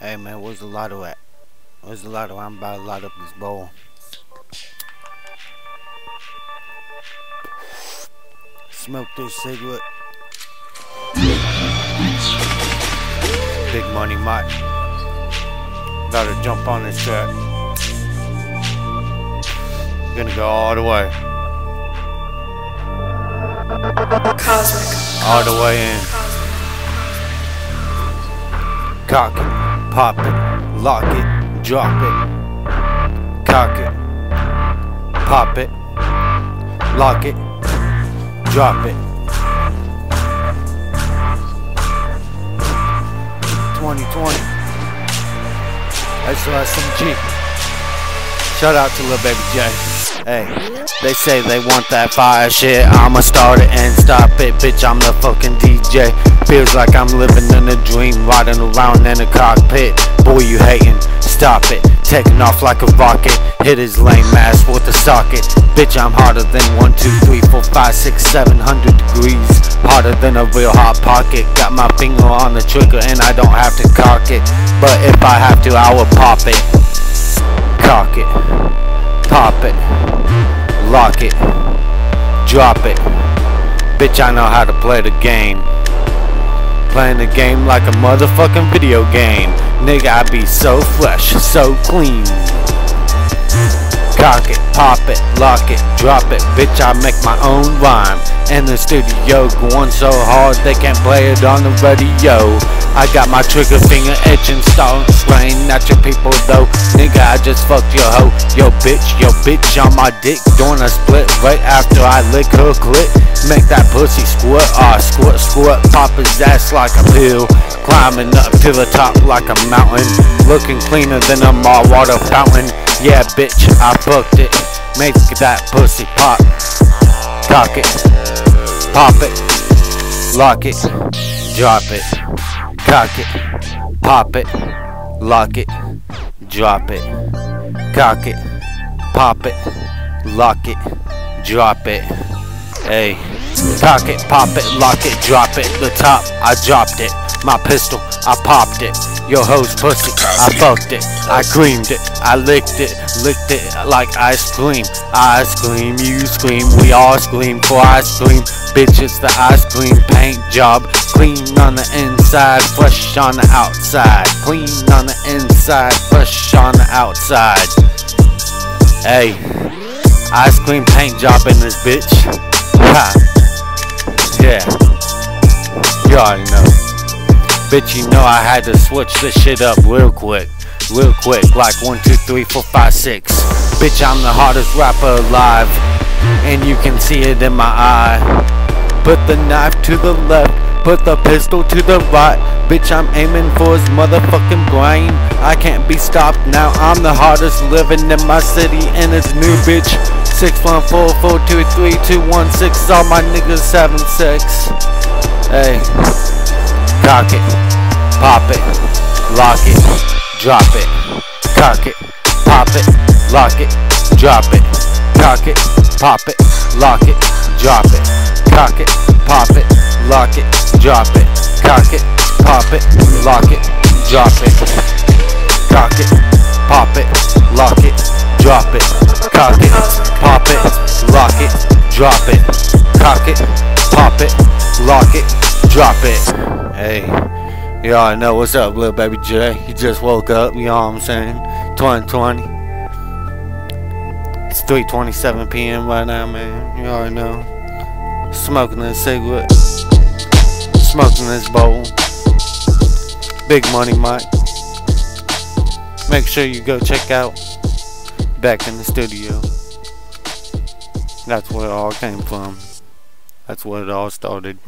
Hey man, where's the lotto at? Where's the lotto? I'm about to light up this bowl. Smoke this cigarette. Big money Mike. Gotta jump on this track. Gonna go all the way. Cosmic. All the way in. Cock it, pop it, lock it, drop it. Cock it, pop it, lock it, drop it. 2020. SOSMG. Shout out to Lil Baby Jay. Hey, they say they want that fire shit. I'ma start it and stop it. Bitch, I'm the fucking DJ. Feels like I'm living in a dream, riding around in a cockpit. Boy, you hating, stop it. Taking off like a rocket. Hit his lame ass with a socket. Bitch, I'm hotter than 1, 2, 3, 4, 5, 6, 700 degrees. Hotter than a real hot pocket. Got my finger on the trigger and I don't have to cock it. But if I have to, I will pop it. Cock it. Pop it. Lock it. Drop it. Bitch, I know how to play the game. Playing the game like a motherfucking video game. Nigga, I be so fresh, so clean. Cock it, pop it, lock it, drop it. Bitch, I make my own rhyme. In the studio, going so hard they can't play it on the radio. I got my trigger finger itching, starting spraying at your people though. Nigga, I just fucked your hoe. Yo, bitch, yo, bitch on my dick. Doing a split right after I lick her clit. Make that pussy squirt, ah, squirt, squirt. Pop his ass like a pill. Climbing up to the top like a mountain. Looking cleaner than a mall water fountain. Yeah, bitch, I fucked it. Make that pussy pop. Cock it. Pop it. Lock it. Drop it. Cock it. Pop it. Lock it. Drop it. Cock it. Pop it. Lock it. Drop it. Hey. Cock it, pop it, lock it, drop it. The top, I dropped it. My pistol, I popped it. Your host pussy, I fucked it. I creamed it, I licked it, licked it like ice cream. Ice cream, you scream, we all scream for ice cream. Bitch, it's the ice cream paint job. Clean on the inside, fresh on the outside. Clean on the inside, fresh on the outside. Hey, ice cream paint job in this bitch. Ha. Yeah. You already know. Bitch, you know I had to switch this shit up real quick. Real quick, like one, two, three, four, five, six. Bitch, I'm the hardest rapper alive. And you can see it in my eye. Put the knife to the left, put the pistol to the right. Bitch, I'm aiming for his motherfucking brain. I can't be stopped now. I'm the hardest living in my city, and it's new, bitch. Six one four four two three two one six. All my niggas having sex. Hey, cock it, pop it, lock it, drop it, cock it, pop it, lock it, drop it, cock it, pop it, lock it, drop it, cock it, pop it, lock it, drop it, cock it, pop it, lock it, drop it, cock it, pop it, lock it, drop it, cock it, pop it, lock it, drop it, cock it, pop it, lock it, drop it. Hey, you all know what's up, little baby J. You just woke up, you know what I'm saying? 2020. It's 3:27 p.m. right now, man. You already know. Smoking this cigarette, smoking this bowl. Big money, Mike. Make sure you go check out back in the studio. That's where it all came from. That's where it all started.